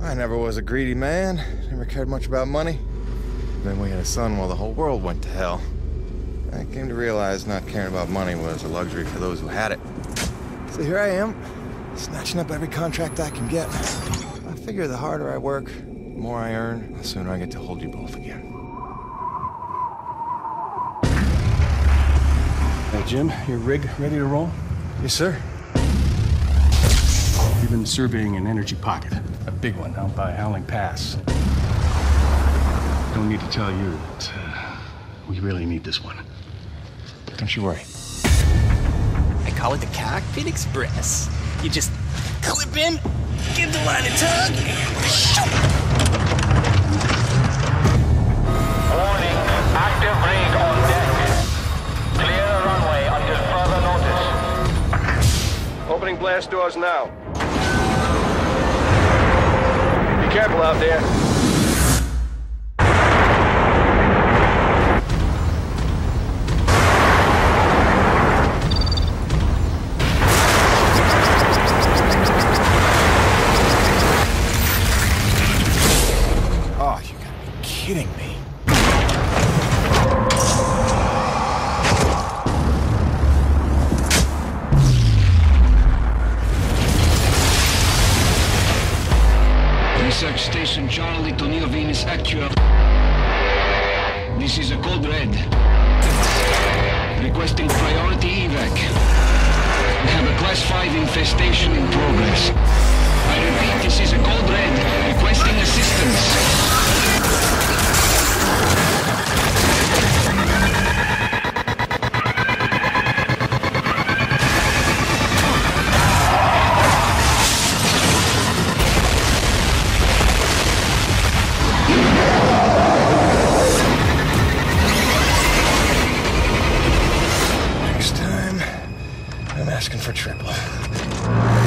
I never was a greedy man. Never cared much about money. Then we had a son while the whole world went to hell. I came to realize not caring about money was a luxury for those who had it. So here I am, snatching up every contract I can get. I figure the harder I work, the more I earn, the sooner I get to hold you both again. Hey, Jim, your rig ready to roll? Yes, sir. We've been surveying an energy pocket, big one out by Howling Pass. Don't need to tell you that uh, we really need this one. Don't you worry. I call it the Cockpit Express. You just clip in, give the line a tug, and shoot. Warning, active rig on deck. Clear runway until further notice. Opening blast doors now. There. Oh, you gotta be kidding me. Research Station Charlie Neo Venus Actual. This is a code red. Requesting priority evac. We have a class 5 infestation in progress. tremble.